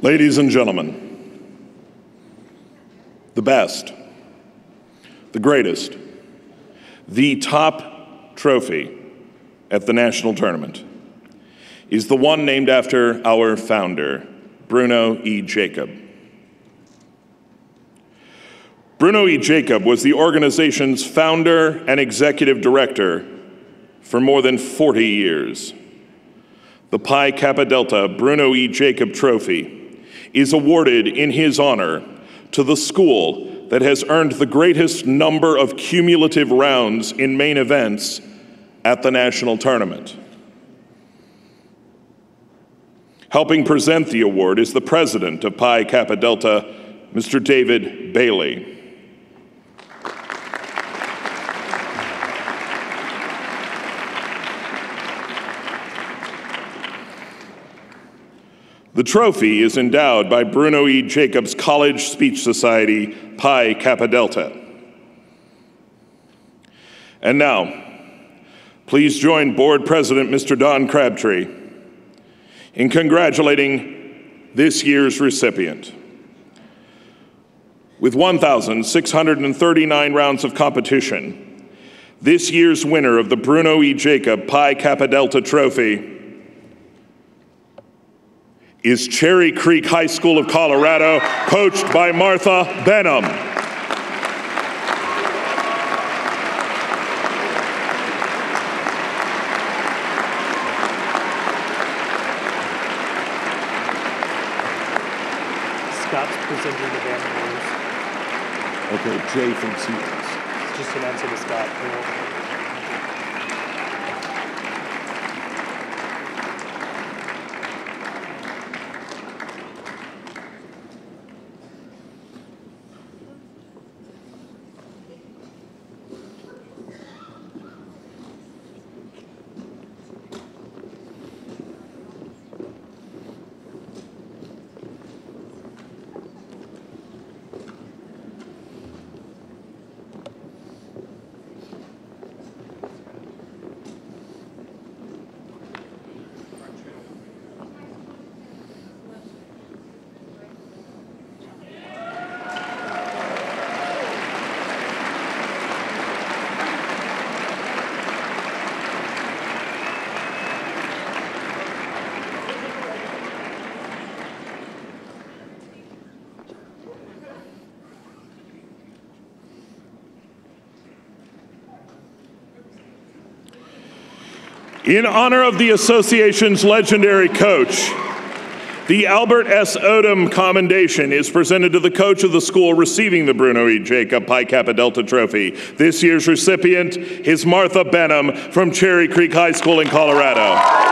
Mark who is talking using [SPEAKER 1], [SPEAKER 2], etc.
[SPEAKER 1] Ladies and gentlemen, the best, the greatest, the top trophy at the national tournament is the one named after our founder, Bruno E. Jacob. Bruno E. Jacob was the organization's founder and executive director for more than 40 years. The Pi Kappa Delta Bruno E. Jacob Trophy is awarded in his honor to the school that has earned the greatest number of cumulative rounds in main events at the national tournament. Helping present the award is the president of Pi Kappa Delta, Mr. David Bailey. The trophy is endowed by Bruno E. Jacobs College Speech Society, Pi Kappa Delta. And now, please join Board President Mr. Don Crabtree in congratulating this year's recipient. With 1,639 rounds of competition, this year's winner of the Bruno E. Jacob Pi Kappa Delta Trophy is Cherry Creek High School of Colorado, coached by Martha Benham.
[SPEAKER 2] Scott's presenting the band names.
[SPEAKER 3] Okay, Jay from Seasons.
[SPEAKER 2] Just announcing to Scott.
[SPEAKER 1] In honor of the association's legendary coach, the Albert S. Odom Commendation is presented to the coach of the school receiving the Bruno E. Jacob Pi Kappa Delta Trophy. This year's recipient is Martha Benham from Cherry Creek High School in Colorado.